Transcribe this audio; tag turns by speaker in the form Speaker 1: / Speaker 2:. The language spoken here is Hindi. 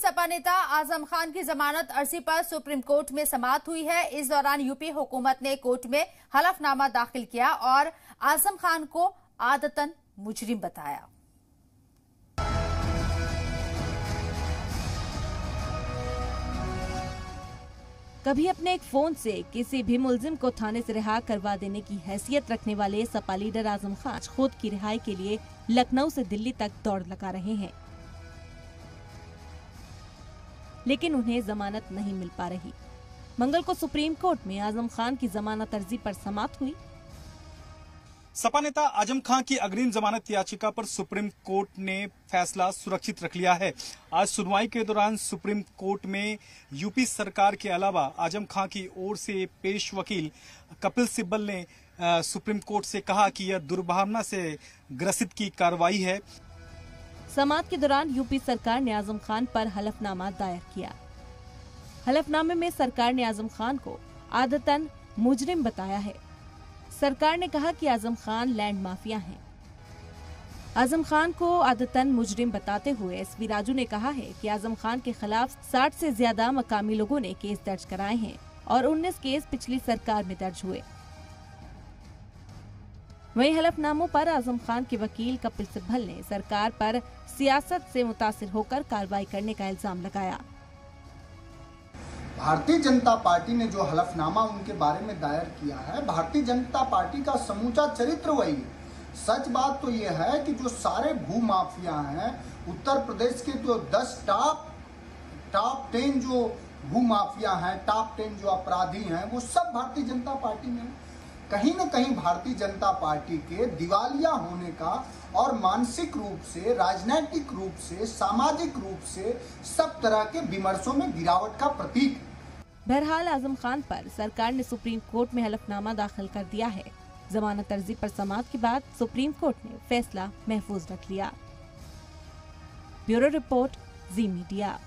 Speaker 1: सपा नेता आज़म खान की जमानत अर्जी पर सुप्रीम कोर्ट में समाप्त हुई है। इस दौरान यूपी हुकूमत ने कोर्ट में हलफनामा दाखिल किया और आज़म खान को आदतन मुजरिम बताया।
Speaker 2: कभी अपने एक फ़ोन से किसी भी मुलजिम को थाने से रिहा करवा देने की हैसियत रखने वाले सपा लीडर आज़म खान खुद की रिहाई के लिए लखनऊ से दिल्ली तक दौड़ लगा रहे हैं। लेकिन उन्हें जमानत नहीं मिल पा रही। मंगल को सुप्रीम कोर्ट में आज़म खान की जमानत अर्जी पर समाप्त हुई।
Speaker 3: सपा नेता आज़म खान की अग्रिम जमानत याचिका पर सुप्रीम कोर्ट ने फैसला सुरक्षित रख लिया है। आज सुनवाई के दौरान सुप्रीम कोर्ट में यूपी सरकार के अलावा आज़म खान की ओर से पेश वकील कपिल सिब्बल ने सुप्रीम कोर्ट से कहा कि यह दुर्भावना से ग्रसित की कार्रवाई है।
Speaker 2: समात के दौरान यूपी सरकार ने आज़म खान पर हलफनामा दायर किया। हलफनामे में सरकार ने आज़म खान को आदतन मुजरिम बताया है। सरकार ने कहा कि आज़म खान लैंड माफिया हैं। आज़म खान को आदतन मुजरिम बताते हुए एस एसपी राजू ने कहा है कि आज़म खान के खिलाफ 60 से ज़्यादा मकामी लोगों ने केस दर्ज कराए हैं और 19 केस पिछली सरकार में दर्ज हुए। वहीं हलफनामों पर आज़म खान के वकील कपिल सिब्बल ने सरकार पर सियासत से मुतासिर होकर कार्रवाई करने का इल्ज़ाम लगाया।
Speaker 4: भारतीय जनता पार्टी ने जो हलफनामा उनके बारे में दायर किया है, भारतीय जनता पार्टी का समूचा चरित्र वही है। सच बात तो यह है कि जो सारे भू माफिया हैं, उत्तर प्रदेश के जो दस टॉप टॉप टेन जो भू माफिया हैं टॉप टेन जो अपराधी हैं, वो सब भारतीय जनता पार्टी में कहीं न कहीं भारतीय जनता पार्टी के दिवालिया होने का और मानसिक रूप से, राजनैतिक रूप से, सामाजिक रूप से सब तरह के विमर्शों में गिरावट का प्रतीक।
Speaker 2: बहरहाल आज़म खान पर सरकार ने सुप्रीम कोर्ट में हलफनामा दाखिल कर दिया है। जमानत अर्जी पर समाप्त के बाद सुप्रीम कोर्ट ने फैसला महफूज रख लिया। Bureau report, Zee Media.